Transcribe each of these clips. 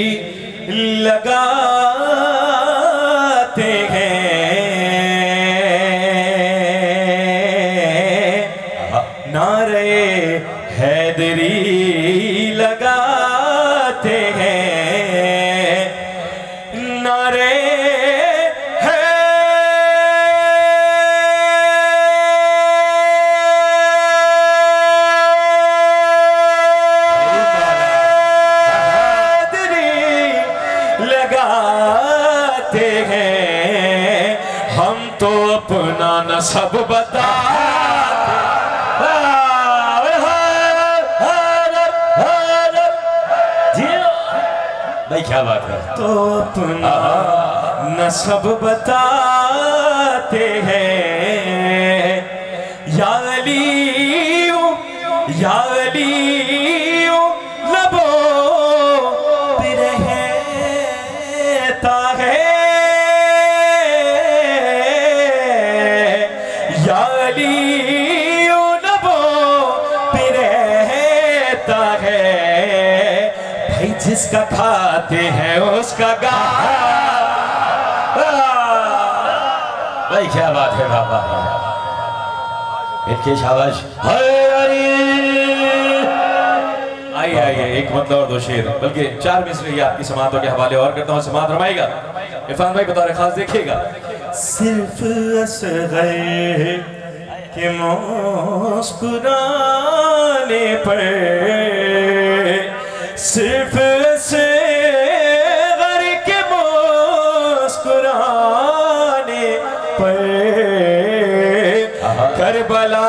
लगाते हैं। नारे हैदरी लगाते हैं। नारे लगाते हैं। हम तो अपना न सब बताते भाई क्या बात है? तो अपना न सब बताते हैं। या अली जिसका खाते हैं, उसका गा। भाई, क्या बात है बाबा। इनकी शाबाश। आइए आइए, एक मतलब और दो शेर। बल्कि चार मिसरे आपकी समातों के हवाले और करता हूँ, समात रमाएगा। इरफान भाई बता रहे खास देखिएगा। सिर्फ़ के मुस्कुराने पर सिर्फ़ पर करबला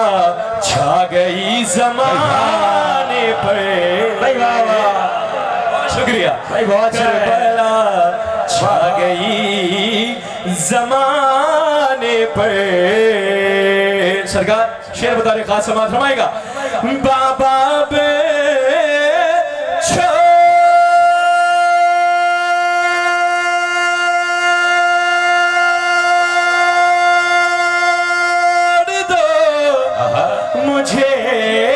छा गई जमाने पर शुक्रिया। करबला छा गई जमाने पर सरकार शेर बता रहे खास समाज फरमाएगा। बाबा मुझे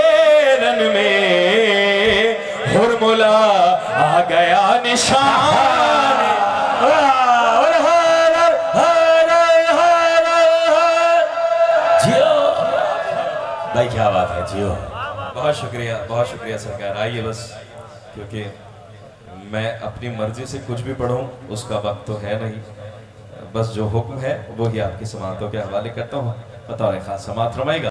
रन में हुरमुला आ गया निशान। भाई, क्या बात है, जियो। बहुत शुक्रिया बहुत शुक्रिया सरकार। आइए बस, क्योंकि मैं अपनी मर्ज़ी से कुछ भी पढ़ूं, उसका वक्त तो है नहीं। बस जो हुक्म है, वो ही आपकी समातों के हवाले करता हूँ। बतौर खास समात रमाएगा।